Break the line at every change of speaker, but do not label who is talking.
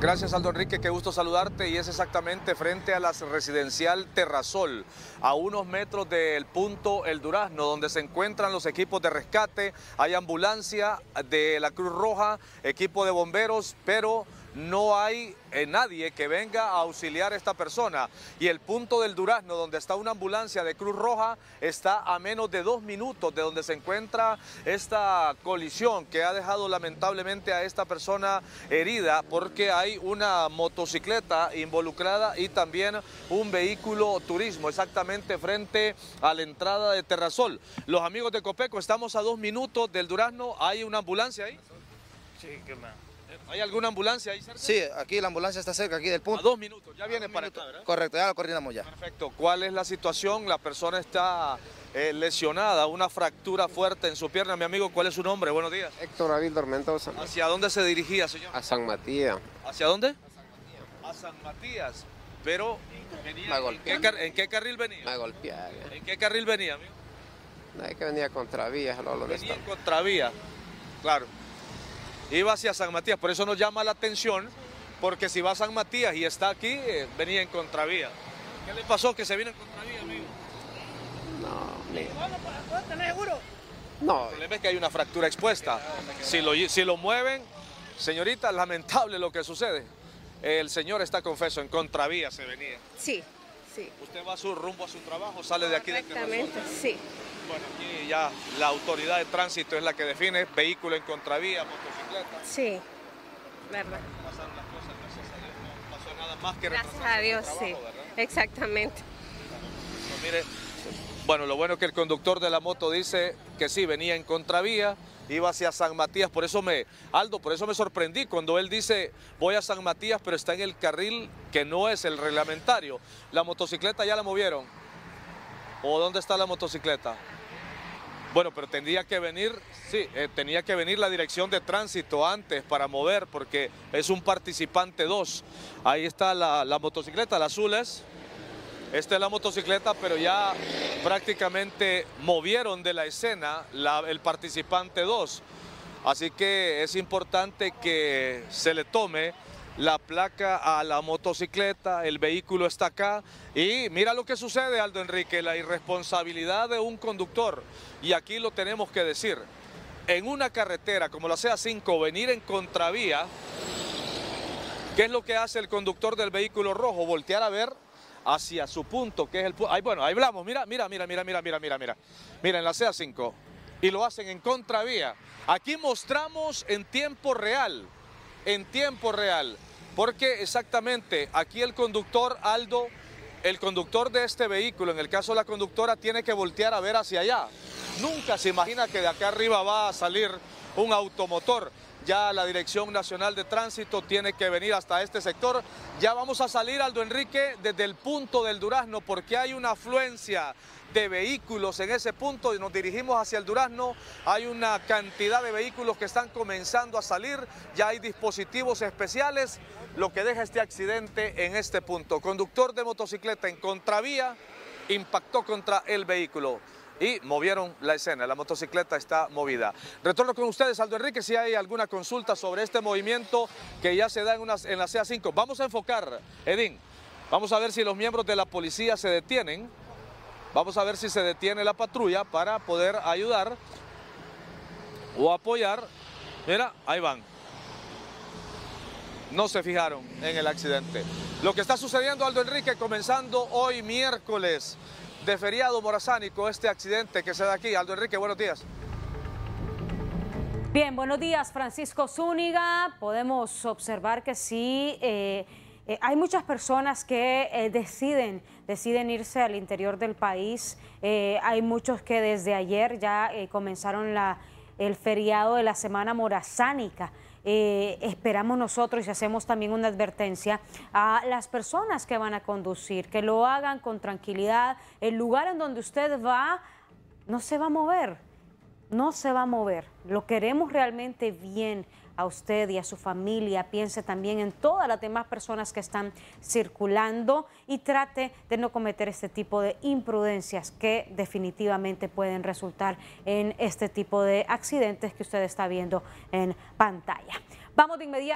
Gracias Aldo Enrique, qué gusto saludarte. Y es exactamente frente a la residencial Terrasol, a unos metros del punto El Durazno, donde se encuentran los equipos de rescate, hay ambulancia de la Cruz Roja, equipo de bomberos, pero no hay eh, nadie que venga a auxiliar a esta persona. Y el punto del Durazno, donde está una ambulancia de Cruz Roja, está a menos de dos minutos de donde se encuentra esta colisión que ha dejado lamentablemente a esta persona herida porque hay una motocicleta involucrada y también un vehículo turismo exactamente frente a la entrada de Terrasol. Los amigos de Copeco, estamos a dos minutos del Durazno, ¿hay una ambulancia ahí?
Sí, qué más.
¿Hay alguna ambulancia ahí cerca?
Sí, aquí la ambulancia está cerca, aquí del
A
punto.
dos minutos, ya viene para acá, ¿verdad?
Correcto, ya lo coordinamos ya.
Perfecto. ¿Cuál es la situación? La persona está eh, lesionada, una fractura fuerte en su pierna. Mi amigo, ¿cuál es su nombre? Buenos días.
Héctor Avildo Mendoza,
¿Hacia dónde se dirigía, señor?
a San Matías.
¿Hacia dónde? A San Matías. Pero, venía-
Me
¿en,
golpeó.
qué, car- en qué carril venía?
Me golpearon.
¿En qué carril venía, amigo?
No es que venía contra vías, Lolo de
Venía en contravía, claro. Iba hacia San Matías, por eso nos llama la atención, porque si va a San Matías y está aquí, eh, venía en contravía. ¿Qué le pasó que se vino en contravía, amigo?
No, mira. No,
El problema es que hay una fractura expuesta. Si lo, si lo mueven, señorita, lamentable lo que sucede. El señor está confeso, en contravía se venía.
Sí, sí.
Usted va a su rumbo a su trabajo, sale de aquí de Terrasol.
sí.
Bueno, aquí ya la autoridad de tránsito es la que define vehículo en contravía, motocicleta.
Sí, verdad.
Pasaron las cosas, gracias a Dios. No pasó nada más que
Gracias a Dios,
trabajo,
sí.
¿verdad?
Exactamente.
Pues mire, bueno, lo bueno es que el conductor de la moto dice que sí, venía en contravía, iba hacia San Matías, por eso me, Aldo, por eso me sorprendí cuando él dice voy a San Matías, pero está en el carril que no es el reglamentario. La motocicleta ya la movieron. ¿O dónde está la motocicleta? Bueno, pero tendría que venir, sí, eh, tenía que venir la dirección de tránsito antes para mover, porque es un participante 2. Ahí está la, motocicleta, la azul es. Esta es la motocicleta, pero ya prácticamente movieron de la escena el participante 2. Así que es importante que se le tome la placa a la motocicleta, el vehículo está acá y mira lo que sucede, Aldo Enrique, la irresponsabilidad de un conductor. Y aquí lo tenemos que decir. En una carretera como la CA5, venir en contravía, ¿qué es lo que hace el conductor del vehículo rojo? Voltear a ver hacia su punto, que es el. Ahí, bueno, ahí hablamos. Mira, mira, mira, mira, mira, mira, mira, mira. Mira, en la CA5. Y lo hacen en contravía. Aquí mostramos en tiempo real. En tiempo real. Porque exactamente aquí el conductor Aldo, el conductor de este vehículo, en el caso de la conductora, tiene que voltear a ver hacia allá. Nunca se imagina que de acá arriba va a salir un automotor. Ya la Dirección Nacional de Tránsito tiene que venir hasta este sector. Ya vamos a salir, Aldo Enrique, desde el punto del Durazno, porque hay una afluencia de vehículos en ese punto y nos dirigimos hacia el Durazno. Hay una cantidad de vehículos que están comenzando a salir. Ya hay dispositivos especiales, lo que deja este accidente en este punto. Conductor de motocicleta en contravía impactó contra el vehículo y movieron la escena. La motocicleta está movida. Retorno con ustedes, Aldo Enrique, si hay alguna consulta sobre este movimiento que ya se da en, una- en la CA5. Vamos a enfocar, Edín, vamos a ver si los miembros de la policía se detienen. Vamos a ver si se detiene la patrulla para poder ayudar o apoyar. Mira, ahí van. No se fijaron en el accidente. Lo que está sucediendo, Aldo Enrique, comenzando hoy miércoles de feriado morazánico, este accidente que se da aquí. Aldo Enrique, buenos días.
Bien, buenos días, Francisco Zúñiga. Podemos observar que sí, eh, eh, hay muchas personas que eh, deciden, deciden irse al interior del país. Hay muchos que desde ayer ya comenzaron el feriado de la semana morazánica. Eh, esperamos nosotros y hacemos también una advertencia a las personas que van a conducir, que lo hagan con tranquilidad. El lugar en donde usted va no se va a mover no se va a mover. Lo queremos realmente bien a usted y a su familia. Piense también en todas las demás personas que están circulando y trate de no cometer este tipo de imprudencias que definitivamente pueden resultar en este tipo de accidentes que usted está viendo en pantalla. Vamos de inmediato.